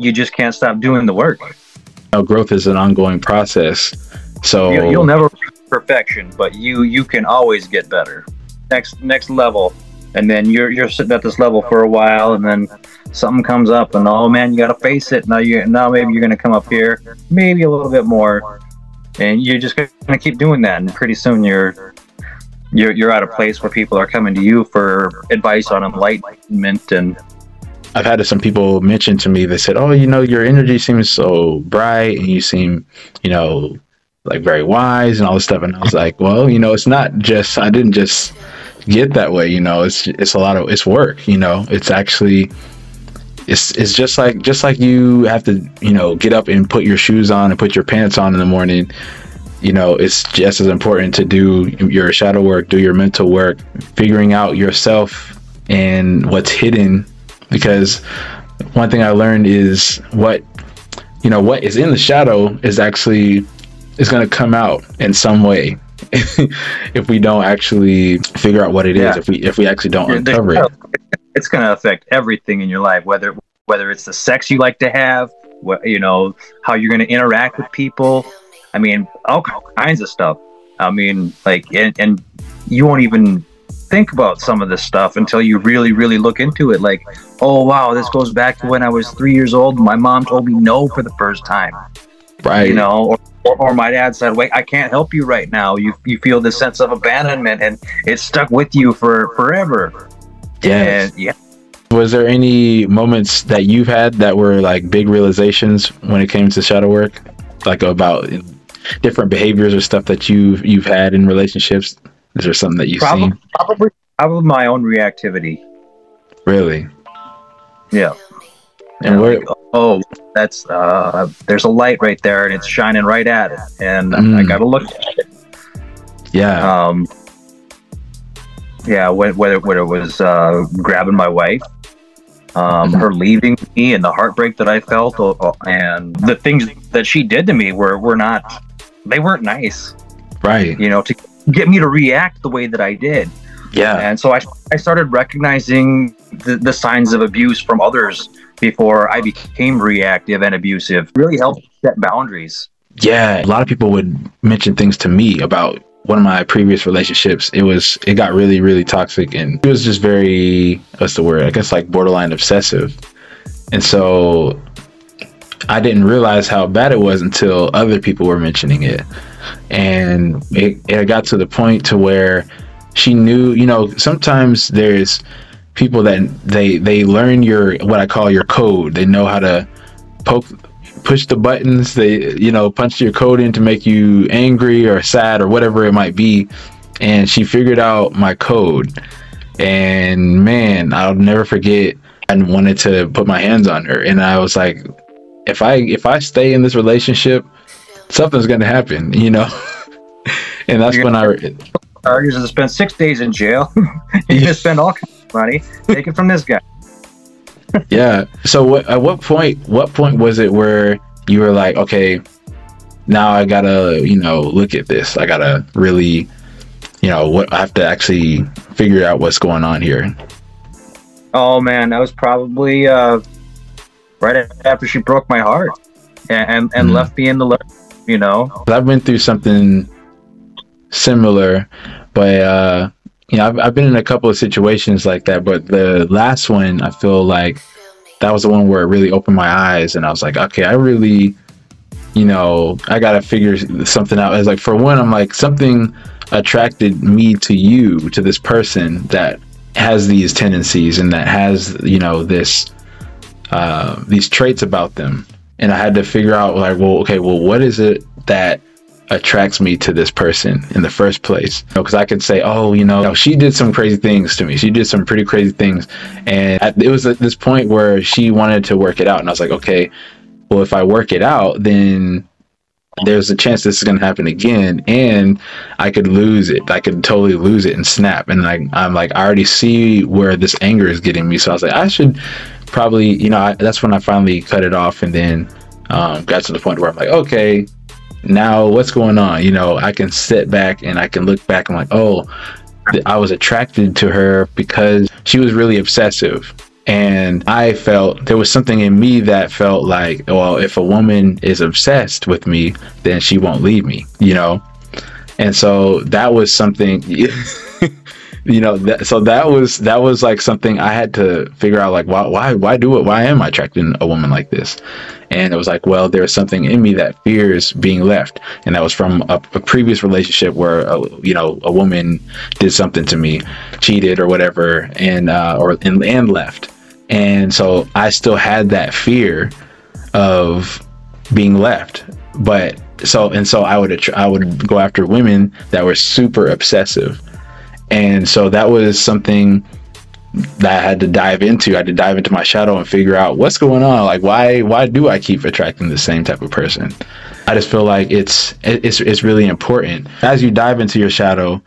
You just can't stop doing the work. Now, growth is an ongoing process. So You, you'll never reach perfection, but you you can always get better. Next next level, and then you're you're sitting at this level for a while, and then something comes up, and oh man, you got to face it. Now you now maybe you're gonna come up here, maybe a little bit more, and you're just gonna keep doing that, and pretty soon you're you're you're at a place where people are coming to you for advice on enlightenment and I've had some people mention to me, they said, Oh, you know, your energy seems so bright and you seem, you know, like very wise and all this stuff. And I was like, Well, you know, it's not just I didn't just get that way, you know, it's it's a lot of it's work, you know. It's actually it's it's just like just like you have to, you know, get up and put your shoes on and put your pants on in the morning. You know, it's just as important to do your shadow work, do your mental work, figuring out yourself and what's hidden. Because one thing I learned is what you know what is in the shadow is actually is going to come out in some way. If we don't actually figure out what it is Yeah. if we if we actually don't Yeah, uncover it. it's going to affect everything in your life whether whether it's the sex you like to have what you know how you're going to interact with people i mean all kinds of stuff. I mean like and, and you won't even think about some of this stuff until you really really look into it. Like oh wow this goes back to when i was three years old. And my mom told me no for the first time. Right. You know or, or, or my dad said wait i can't help you right now. You, you feel this sense of abandonment and it's stuck with you for forever. Yes. and yeah. Was there any moments that you've had that were like big realizations when it came to shadow work? Like about different behaviors or stuff that you've you've had in relationships? Is there something that you've probably, seen? probably probably my own reactivity. Really? Yeah. And And where like, oh that's uh there's a light right there and it's shining right at it. And i Mm. gotta look at it. Yeah. Um yeah whe- whether whether it was uh grabbing my wife um her leaving me and the heartbreak that i felt uh, uh, and the things that she did to me were were not they weren't nice right you know to get me to react the way that i did yeah and so I, I started recognizing the, the signs of abuse from others before I became reactive and abusive. Really helped set boundaries. Yeah, a lot of people would mention things to me about one of my previous relationships. It was it got really really toxic and it was just very what's the word? I guess like borderline obsessive. And so I didn't realize how bad it was until other people were mentioning it. And it, it got to the point to where she knew, you know, sometimes there's people that they they learn your what I call your code. They know how to poke push the buttons they you know punch your code in to make you angry or sad or whatever it might be and she figured out my code and man i'll never forget i wanted to put my hands on her and i was like if i if i stay in this relationship something's gonna happen you know and that's You're when i you going to spend six days in jail? Going to spend all kinds of money. Take it from this guy. yeah so what at what point what point was it where you were like okay now i gotta you know look at this i gotta really you know what i have to actually figure out what's going on here Oh man, that was probably uh, right after she broke my heart and and, and Mhm. left me in the lurch. You know. i've been through something similar but uh you know I've, I've been in a couple of situations like that but the last one i feel like that was the one where it really opened my eyes and i was like okay i really you know i gotta figure something out it's like for one i'm like something attracted me to you to this person that has these tendencies and that has you know this uh these traits about them. And i had to figure out like well okay well what is it that attracts me to this person in the first place? Because i can say oh you know she did some crazy things to me. She did some pretty crazy things. And at, it was at this point where she wanted to work it out. And i was like okay well if i work it out then there's a chance this is going to happen again. And i could lose it. I could totally lose it and snap. And like i'm like i already see where this anger is getting me. So i was like i should probably you know I, that's when i finally cut it off and then um, got to the point where i'm like okay now what's going on you know i can sit back and i can look back and like oh I was attracted to her because she was really obsessive. And I felt there was something in me that felt like, well, if a woman is obsessed with me, then she won't leave me, you know? And so that was something you know that, so that was that was like something i had to figure out like why why why do it why am i attracting a woman like this? And it was like well there's something in me that fears being left. And that was from a, a previous relationship where a, you know a woman did something to me cheated or whatever and uh or and, and left. And so i still had that fear of being left. But so and so i would i would go after women that were super obsessive and so that was something that I had to dive into. I had to dive into my shadow and figure out what's going on. Like why why do I keep attracting the same type of person? I just feel like it's it's it's really important. As you dive into your shadow,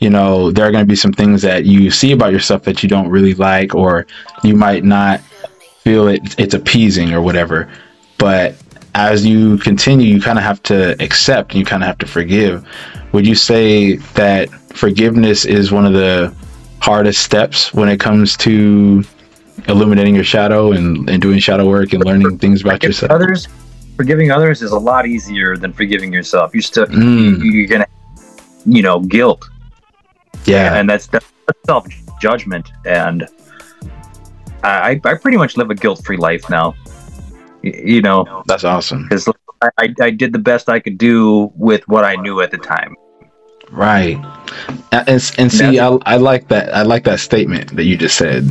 you know, there are going to be some things that you see about yourself that you don't really like or you might not feel it it's appeasing or whatever. But as you continue, you kind of have to accept, and you kind of have to forgive. Would you say that forgiveness is one of the hardest steps when it comes to illuminating your shadow and, and doing shadow work and learning things about forgiving yourself. Others, forgiving others is a lot easier than forgiving yourself. You still mm. you, are gonna, you know, guilt. Yeah, and that's, that's self judgment, and I I pretty much live a guilt free life now. You, know, that's awesome because I, I did the best I could do with what I knew at the time. Right. And, and see, I, I like that. I like that statement that you just said.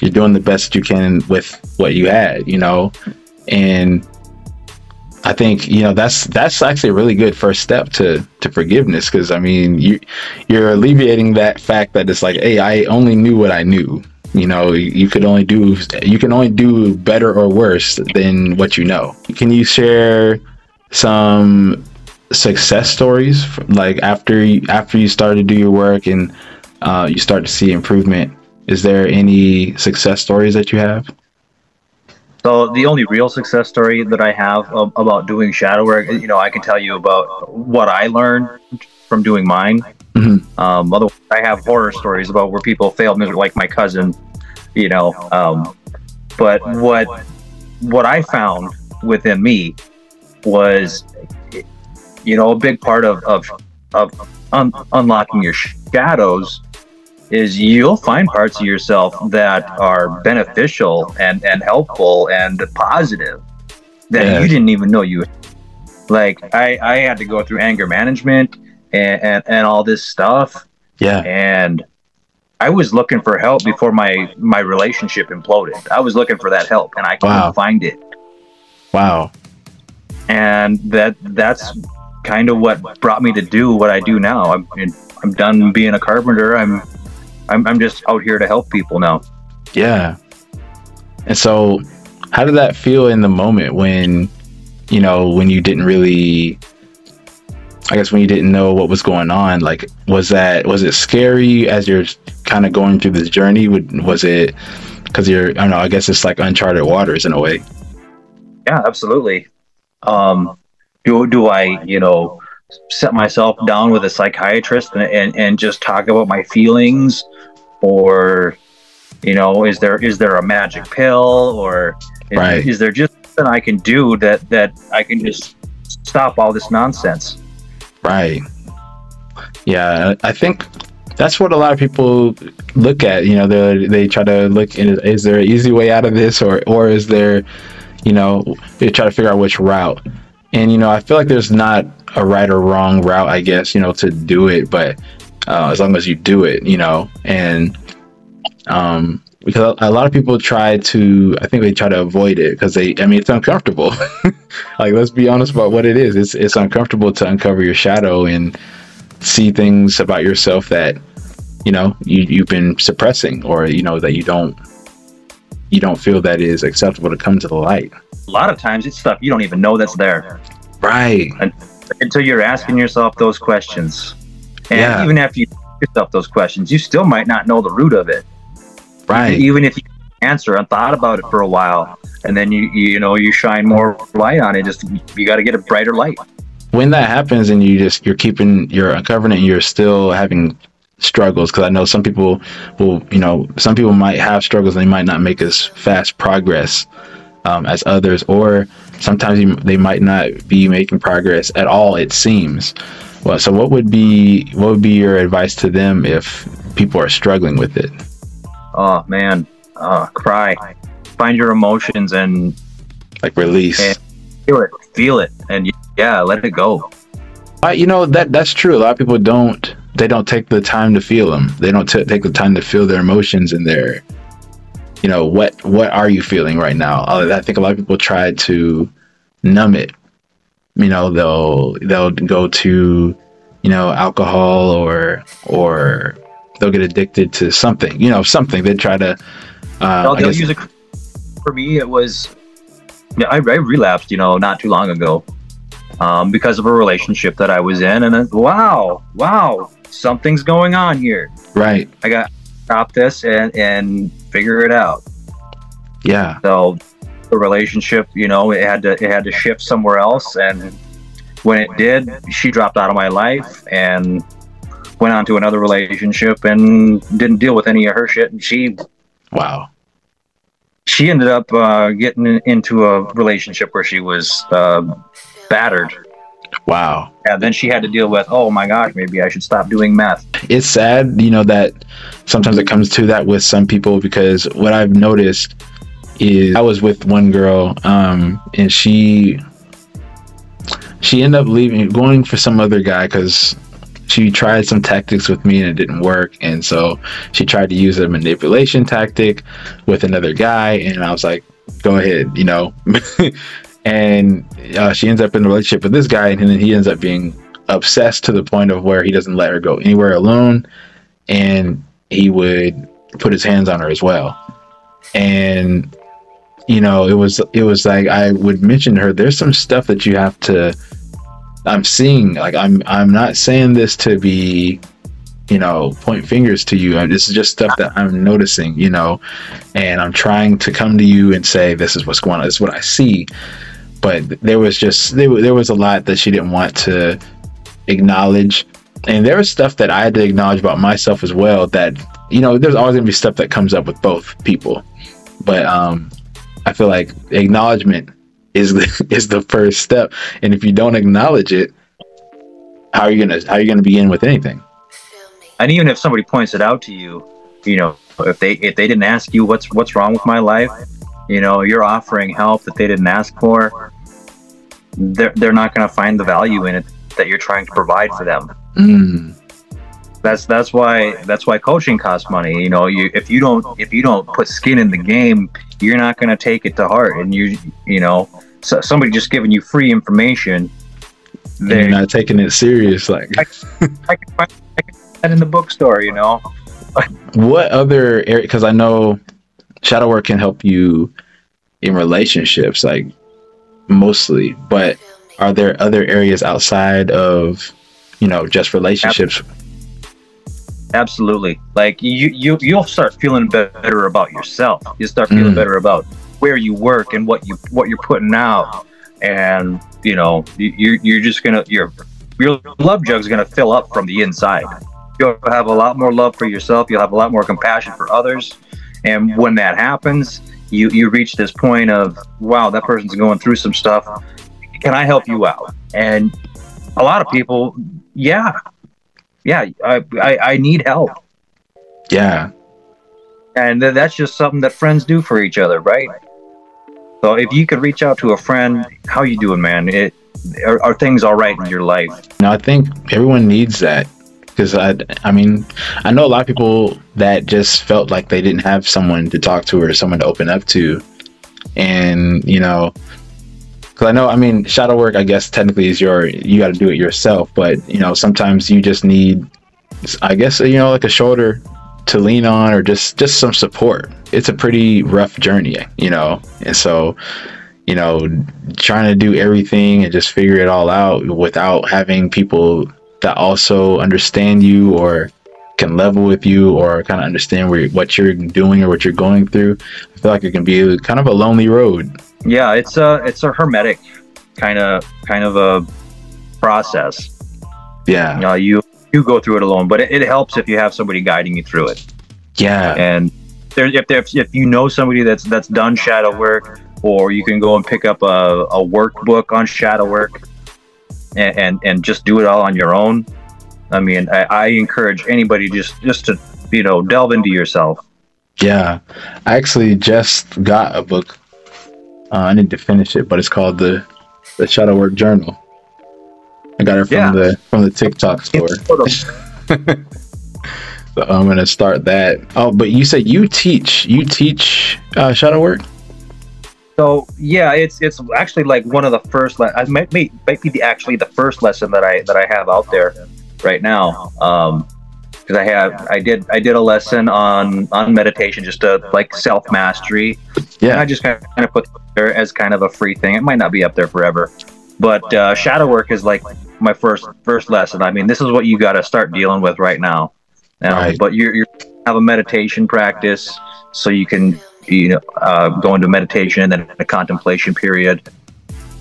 You're doing the best you can with what you had, you know, and I think you know that's that's actually a really good first step to to forgiveness because I mean you you're alleviating that fact that it's like hey I only knew what I knew you know you could only do you can only do better or worse than what you know. Can you share some success stories like after you, after you start to do your work and uh, you start to see improvement? Is there any success stories that you have? So the only real success story that i have about doing shadow work you know i can tell you about what i learned from doing mine mm-hmm. um, otherwise i have horror stories about where people failed like my cousin you know um, but what what i found within me was you know, a big part of of of un- unlocking your shadows is you'll find parts of yourself that are beneficial and and helpful and positive that yeah. you didn't even know you like i i had to go through anger management and and, and all this stuff yeah and i was looking for help before my my relationship imploded i was looking for that help and i couldn't wow. find it wow and that that's kind of what brought me to do what I do now. I'm I'm done being a carpenter. I'm I'm I'm just out here to help people now. Yeah. And so how did that feel in the moment when you know when you didn't really I guess when you didn't know what was going on, like was that was it scary as you're kind of going through this journey? Was it because you're I don't know, I guess it's like uncharted waters in a way. Yeah, absolutely. Um do do I you know set myself down with a psychiatrist and, and, and just talk about my feelings or you know is there is there a magic pill or is, right. is there just something I can do that that I can just stop all this nonsense right. Yeah I think that's what a lot of people look at you know they they try to look in is there an easy way out of this or or is there you know they try to figure out which route. And you know, I feel like there's not a right or wrong route, I guess, you know, to do it, but uh, as long as you do it, you know, and um, because a lot of people try to, I think they try to avoid it because they, I mean, it's uncomfortable. like, let's be honest about what it is. It's it's uncomfortable to uncover your shadow and see things about yourself that you know you you've been suppressing or you know that you don't you don't feel that is acceptable to come to the light. A lot of times it's stuff you don't even know that's there. Right. And, until you're asking yourself those questions. And yeah. even after you ask yourself those questions, you still might not know the root of it. Right. Even if you answer and thought about it for a while and then you you know you shine more light on it just you got to get a brighter light when that happens and you just you're keeping you're uncovering it and you're still having struggles because I know some people will, you know, some people might have struggles and they might not make as fast progress um, as others, or sometimes you, they might not be making progress at all. It seems. Well, so what would be what would be your advice to them if people are struggling with it? Oh man, uh, cry, find your emotions and like release. And feel it, feel it, and yeah, let it go. Uh, you know that that's true. A lot of people don't they don't take the time to feel them. They don't t- take the time to feel their emotions and their you know what what are you feeling right now. Uh, I think a lot of people try to numb it. You know they'll they'll go to you know alcohol or or they'll get addicted to something. You know something they try to. Uh, they'll, they'll use it. For me, it was yeah, I, I relapsed. You know, not too long ago um, because of a relationship that I was in. And then, wow, wow, something's going on here. Right. I got stop this and and figure it out. Yeah. So the relationship, you know, it had to it had to shift somewhere else, and when it did, she dropped out of my life and went on to another relationship and didn't deal with any of her shit. And she, wow, she ended up uh, getting into a relationship where she was uh, battered. Wow. And then she had to deal with, oh my gosh, maybe I should stop doing meth. It's sad, you know, that sometimes it comes to that with some people because what I've noticed is I was with one girl, um, and she she ended up leaving, going for some other guy because she tried some tactics with me and it didn't work, and so she tried to use a manipulation tactic with another guy, and I was like, go ahead, you know. and uh, she ends up in a relationship with this guy, and then he ends up being obsessed to the point of where he doesn't let her go anywhere alone, and he would put his hands on her as well. And you know, it was it was like I would mention to her. There's some stuff that you have to. I'm seeing like I'm I'm not saying this to be you know, point fingers to you. This is just stuff that I'm noticing, you know, and I'm trying to come to you and say, this is what's going on. This is what I see but there was just there, there was a lot that she didn't want to acknowledge and there was stuff that i had to acknowledge about myself as well that you know there's always going to be stuff that comes up with both people but um i feel like acknowledgement is the is the first step. And if you don't acknowledge it how are you gonna how are you gonna begin with anything? And even if somebody points it out to you you know if they if they didn't ask you what's what's wrong with my life you know you're offering help that they didn't ask for they're, they're not going to find the value in it that you're trying to provide for them. Mm. that's that's why that's why coaching costs money. You know you if you don't if you don't put skin in the game you're not going to take it to heart. And you you know so somebody just giving you free information they're not taking it serious like I, I, can find, I can find that in the bookstore you know what other area because i know shadow work can help you in relationships, like mostly. But are there other areas outside of, you know, just relationships? Absolutely. Like you, you, you'll start feeling better about yourself. You start feeling mm. better about where you work and what you, what you're putting out, and you know, you're, you're just gonna, your, your love jug's gonna fill up from the inside. You'll have a lot more love for yourself. You'll have a lot more compassion for others and when that happens, you you reach this point of wow, that person's going through some stuff. Can I help you out? And a lot of people, yeah, yeah, I I, I need help. Yeah, and that's just something that friends do for each other, right? So if you could reach out to a friend, how you doing, man? It are, are things all right in your life? No, I think everyone needs that because I, I mean, I know a lot of people that just felt like they didn't have someone to talk to or someone to open up to, and you know, because I know, I mean, shadow work, I guess technically is your, you got to do it yourself, but you know, sometimes you just need, I guess, you know, like a shoulder to lean on or just just some support. It's a pretty rough journey, you know, and so you know, trying to do everything and just figure it all out without having people that also understand you or can level with you or kind of understand where, what you're doing or what you're going through. I feel like it can be kind of a lonely road. Yeah, it's a it's a hermetic kind of kind of a process. Yeah. You know, you do go through it alone, but it, it helps if you have somebody guiding you through it. Yeah. And there, if there, if you know somebody that's that's done shadow work, or you can go and pick up a, a workbook on shadow work, and, and and just do it all on your own. I mean, I, I encourage anybody just just to you know delve into yourself. Yeah, I actually just got a book. Uh, I need to finish it, but it's called the the Shadow Work Journal. I got it from Yeah. the from the TikTok store. So I'm gonna start that. Oh, but you said you teach you teach uh, shadow work. So yeah, it's it's actually like one of the first. Le- I might, might might be the, actually the first lesson that I that I have out there right now. Um, because I have I did I did a lesson on on meditation, just a like self mastery. And I just kind of, put it there as kind of a free thing. It might not be up there forever, but uh, shadow work is like my first first lesson. I mean, this is what you got to start dealing with right now. Um, Right. But you're, you're have a meditation practice, so you can you know uh, go into meditation and then a contemplation period.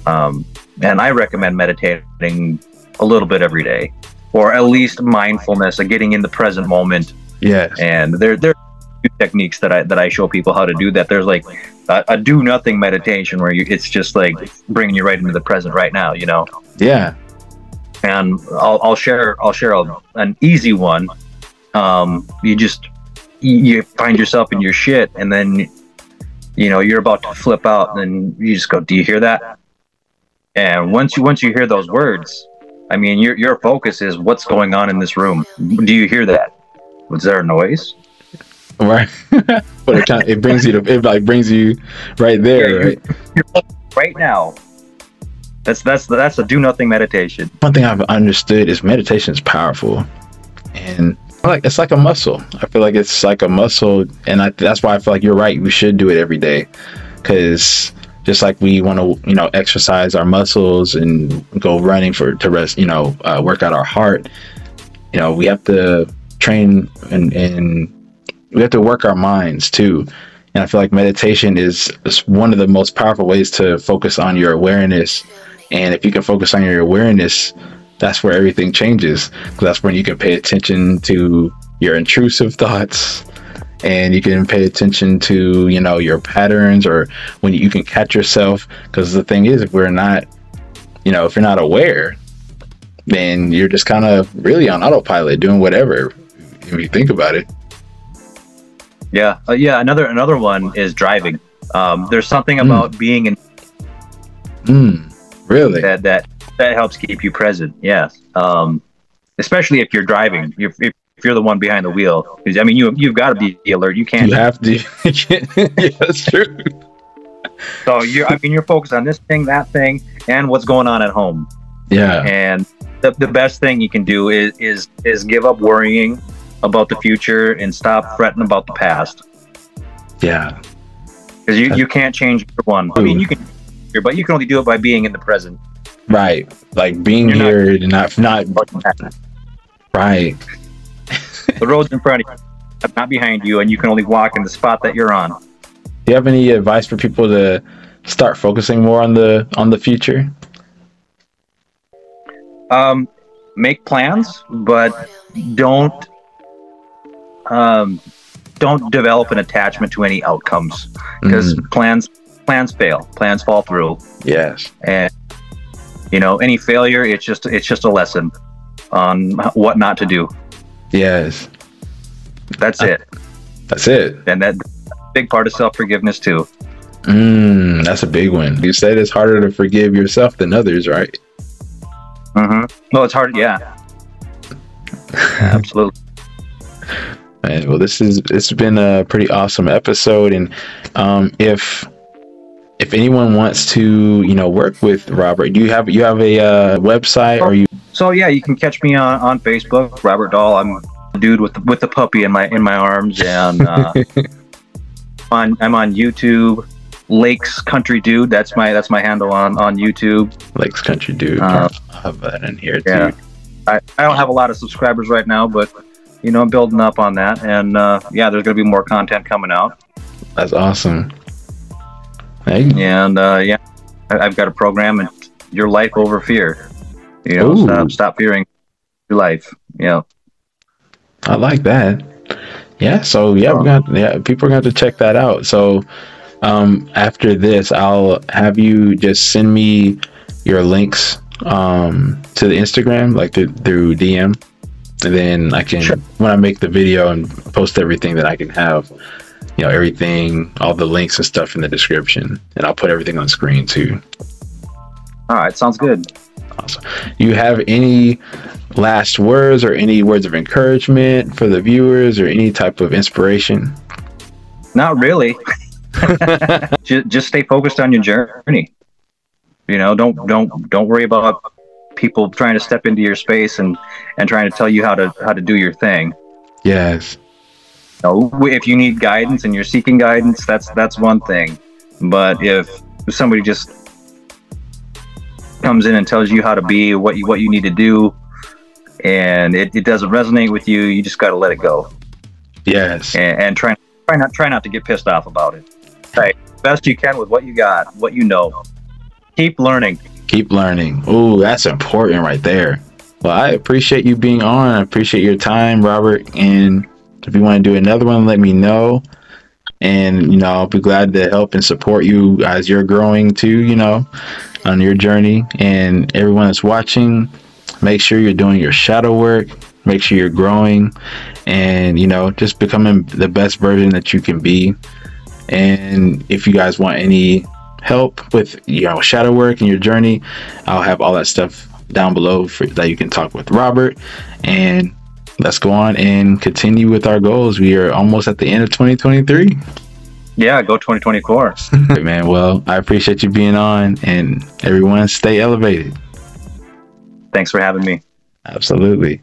Um, and I recommend meditating a little bit every day, or at least mindfulness, of getting in the present moment yes, and there there are techniques that I that I show people how to do that. There's like a, a do nothing meditation where you, it's just like bringing you right into the present right now, you know. yeah, And I'll, I'll share I'll share a, an easy one. Um, you just you find yourself in your shit, and then you know you're about to flip out, and then you just go, "Do you hear that?" And once you once you hear those words, I mean, your your focus is what's going on in this room. Do you hear that? Was there a noise? right. but it kind of, it brings you to it like brings you right there, Yeah, right? right now. That's that's that's a do nothing meditation. One thing I've understood is meditation is powerful, and like it's like a muscle. I feel like it's like a muscle, and I, that's why I feel like you're right. We should do it every day, because just like we want to, you know, exercise our muscles and go running for to rest, you know, uh, work out our heart. You know, we have to train and and we have to work our minds too. And I feel like meditation is, is one of the most powerful ways to focus on your awareness. And if you can focus on your awareness, that's where everything changes. 'Cause that's when you can pay attention to your intrusive thoughts and you can pay attention to, you know, your patterns or when you can catch yourself. Because the thing is, if we're not, you know, if you're not aware, then you're just kind of really on autopilot doing whatever if you think about it. Yeah, uh, yeah. Another another one is driving. Um, there's something Hmm. about being in Mm, really? that that that helps keep you present. Yes, um, especially if you're driving. If, if, if you're the one behind the wheel, I mean, you you've got to be alert. You can't. You have to. yeah, that's true. So you're. I mean, you're focused on this thing, that thing, and what's going on at home. Yeah. And the, the best thing you can do is is is give up worrying about the future and stop fretting about the past. Yeah. because you, you can't change one. I mean, you can, but you can only do it by being in the present. Right. Like being You're not- here and not not right. The road's in front of you, not behind you, and you can only walk in the spot that you're on. Do you have any advice for people to start focusing more on the on the future? Um, make plans, but don't um, don't develop an attachment to any outcomes because plans plans fail, plans fall through, Yes. and you know any failure, it's just it's just a lesson on what not to do. Yes. That's it, That's it. and that big part of self forgiveness too. Mm, that's a big one. You said it's harder to forgive yourself than others, right? Mm-hmm. Well, it's hard, yeah. Absolutely. Man, well, this is it's been a pretty awesome episode, and um, if if anyone wants to, you know, work with Robert, do you have you have a uh, website or you? So yeah, you can catch me on, on Facebook, Robert Dahl. I'm the dude with the, with the puppy in my in my arms, and uh, on I'm on YouTube, Lakes Country Dude. That's my that's my handle on on YouTube. Lakes Country Dude. Uh, I'll have that in here yeah. too. I, I don't have a lot of subscribers right now, but you know I'm building up on that, and uh, yeah, there's gonna be more content coming out, That's awesome. And uh, yeah, I, I've got a program, and your life over fear. You know, Ooh. stop, stop fearing your life. Yeah. I like that. Yeah. So yeah, we're gonna yeah people are going to check that out. So um, after this, I'll have you just send me your links um, to the Instagram, like through, through DM, and then I can sure. when I make the video and post everything that I can have, you know, everything, all the links and stuff in the description, and I'll put everything on screen too. All right, sounds good. Awesome. You have any last words or any words of encouragement for the viewers or any type of inspiration? Not really. just, just stay focused on your journey. You know, don't don't don't worry about people trying to step into your space and and trying to tell you how to how to do your thing. Yes. Know, if you need guidance and you're seeking guidance, that's that's one thing. But if somebody just comes in and tells you how to be, what you what you need to do, and it, it doesn't resonate with you, you just got to let it go. Yes. And, and try try not try not to get pissed off about it. Hey, best you can with what you got, what you know. Keep learning. Keep learning. Ooh, that's important right there. Well, I appreciate you being on. I appreciate your time, Robert. And if you want to do another one, let me know. And you know, I'll be glad to help and support you as you're growing too. You know, on your journey. And everyone that's watching, make sure you're doing your shadow work. Make sure you're growing, and you know, just becoming the best version that you can be. And if you guys want any help with you know shadow work and your journey, I'll have all that stuff down below for, that you can talk with Robert. And let's go on and continue with our goals. We are almost at the end of 2023. Yeah, go 2024. man, well, I appreciate you being on and everyone stay elevated. Thanks for having me. Absolutely.